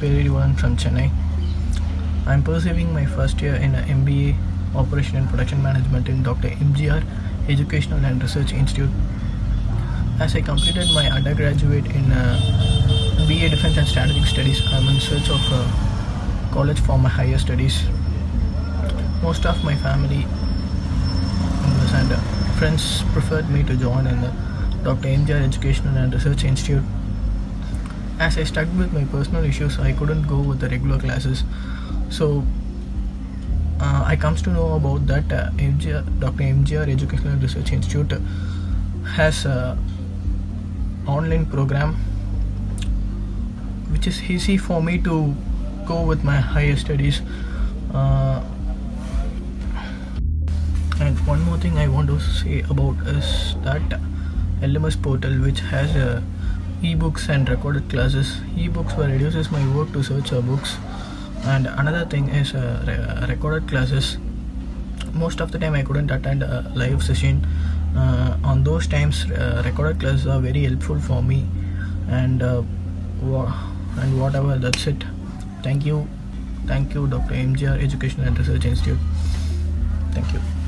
Perarivalan from Chennai. I'm pursuing my first year in MBA Operation and Production Management in Dr. MGR Educational and Research Institute. As I completed my undergraduate in uh, BA Defense and Strategic Studies, I'm in search of a college for my higher studies. Most of my family members and uh, friends preferred me to join in Dr. MGR Educational and Research Institute. As I stuck with my personal issues, I couldn't go with the regular classes. So uh, I comes to know about that uh, MGR, Dr. MGR Educational Research Institute has a online program which is easy for me to go with my higher studies. Uh, and one more thing I want to say about is that LMS portal which has uh, ebooks and recorded classes. Ebooks were reduces my work to search for books. And another thing is uh, re- recorded classes. Most of the time I couldn't attend a live session. Uh, on those times, uh, recorded classes are very helpful for me. And uh, and whatever. That's it. Thank you, thank you, Dr. MGR Education and Research Institute. Thank you.